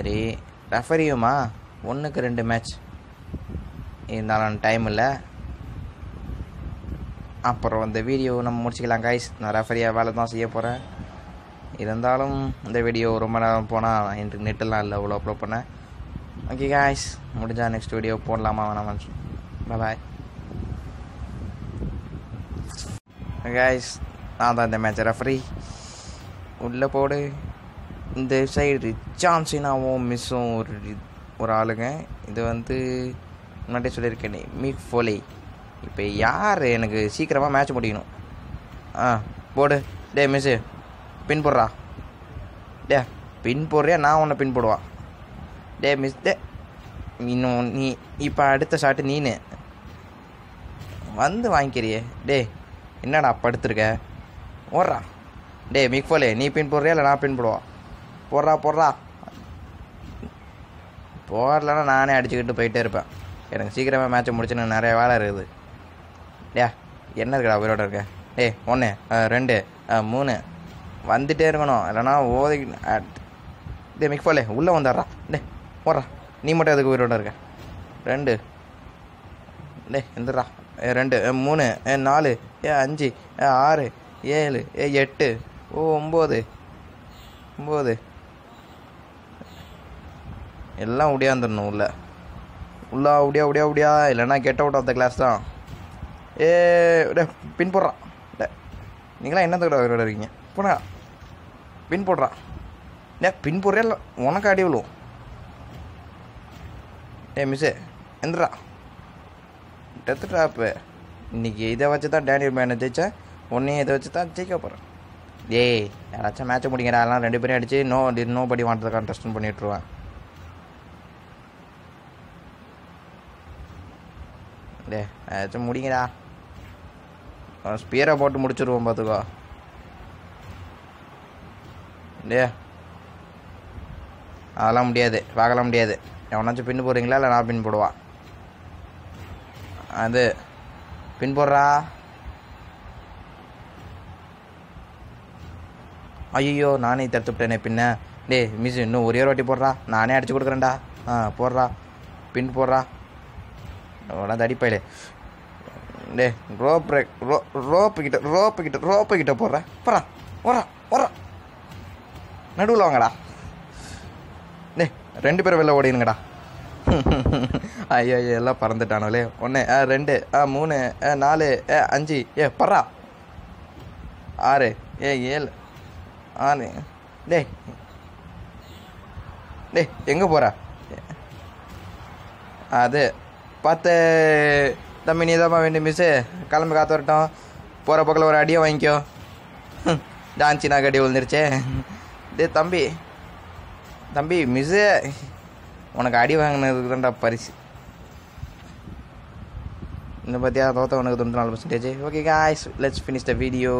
சரி. ரெஃபரியுமா ஒன்றுக்கு ரெண்டு மேட்ச் இருந்தாலும் டைம் இல்லை. அப்புறம் இந்த வீடியோ நம்ம முடிச்சுக்கலாம் கைஸ் நான் ரெஃபரியாக வேலை தான் செய்ய போகிறேன் இருந்தாலும் இந்த வீடியோ ரொம்ப நேரம் போனால் எனக்கு நெட்டெல்லாம் இல்லை அவ்வளோ அப்லோட் பண்ணேன். ஓகே காய்ஸ் முடிஞ்சா நெக்ஸ்ட் வீடியோ போடலாமா வேணாமான் பாய் காய்ஸ் நான் தான் இந்த மேட்ச் ரெஃபரி உள்ளே போடு. இந்த சைடு ஜான்சினாவும் மிஸ்ஸும் ஒரு ஒரு ஆளுங்க. இது வந்து முன்னாடியே சொல்லியிருக்கேன் மீட் ஃபோலி. இப்போ யார் எனக்கு சீக்கிரமாக மேட்ச் முடிக்கணும்? ஆ போடு. டே மிஸ்ஸு பின் போடுறா. டே பின் போடுறியா? நான் உன்னை பின் போடுவா. டே மிஸ் டே. இன்னும் நீ இப்போ அடுத்த ஷாட்டு நீனு. வந்து வாங்கிக்கிறியே. டே என்னடா படுத்துருக்க? ஓடுறா. டே மிக்ஃபோலே நீ பின் போடுறியா? இல்லை நான் பின் போடுவா? போடுறா போடுறா போடலன்னா நானே அடிச்சுக்கிட்டு போயிட்டே இருப்பேன். எனக்கு சீக்கிரமாக மேட்ச்சை முடிச்சுன்னு நிறைய வேலை இருக்குது. டே என்ன இருக்குடா உயிரோட இருக்க? டேய் ஒன்று ரெண்டு மூணு. வந்துட்டே இருக்கணும். இல்லைனா ஓதி டே மிக்ஃபோலே உள்ளே வந்துடுறா. டே போடுறா. நீ மட்டும் அதுக்கு உயிரோட இருக்க? ரெண்டு. டே எந்திரா. ஏ ரெண்டு ஏ மூணு ஏ நாலு ஏ அஞ்சு ஏ ஆறு ஏழு ஏ எட்டு ஓ ஒம்பது. ஒம்பது. எல்லாம் உடையாந்துடணும் உள்ளே. உள்ளா உடியா உடியா உடியா. இல்லைன்னா get out of the class தான். ஏ டே பின் போடுறான். டே நீங்களாம் என்ன தகவல் விளையாட இருக்கீங்க? போனா பின் போடுறான் டே பின் போடுறே இல்லை. உனக்கு அடி விழுவும். டே மிஸ்ஸு எந்திரா டெத்து ட்ராப்பு இன்னைக்கு இதை வச்சு தான் டேனியல் மேனை ஜெயித்தேன் உன்னையும் இதை வச்சு தான் ஜெயிக்க போகிறேன் ஏய் யாராச்சும் மேட்ச்சை முடிங்கடா. எல்லாம் ரெண்டு பேரும் அடிச்சு நோ நோ படி வாண்டது கான்டெஸ்ட் பண்ணிட்டுருவேன் டே ஏதாச்சும் முடிங்கடா. ஸ்பியரை போட்டு முடிச்சிருவோம் பார்த்துக்கோ டே. அதெல்லாம் முடியாது பார்க்கலாம் முடியாது. எவனாச்சும் பின் போடுறீங்களா இல்லை நான் பின் போடுவா? அது பின் போடுறா. ஐயோ நானே தடுத்துவிட்டேனே பின்ன. டேய் மிஸ் இன்னும் ஒரே ஒரு வாட்டி போடுறா. நானே அடிச்சு கொடுக்குறேன்டா. ஆ போடுறா. பின் போடுறா. உடனே அடிப்பாயிலே. டே ரோப் பிரேக் ரோ ரோப்பு கிட்ட ரோப்பு கிட்ட ரோப்பு கிட்ட போடுறேன் போகிறான் போறா போறா நடுவில் வாங்கடா. டே ரெண்டு பேரும் வெளில ஓடினுங்கடா. ஐயோ ஐயோ எல்லாம் பறந்துட்டானோலே ஒன்று ஆ ரெண்டு ஆ மூணு ஆ நாலு ஏ அஞ்சு. ஏ பறா. ஆறு ஏ ஏழு ஆறு. டேய். டே எங்கே போகிற அது பார்த்து தம்பி நீ தான் வேண்டிய மிஸ்ஸு கிளம்பு காத்து வரட்டும். போகிற பக்கத்தில் ஒரு அடியை வாங்கிக்கோ. டான்சி நான் கடி விழுந்துருச்சே. டே தம்பி. தம்பி மிஸ்ஸு உனக்கு அடி வாங்கினதுக்கு தான்டா பரிசு. இந்த பற்றியா தோத்த உனக்கு தொண்ணூற்றி நாலு percentage okay guys let's finish the video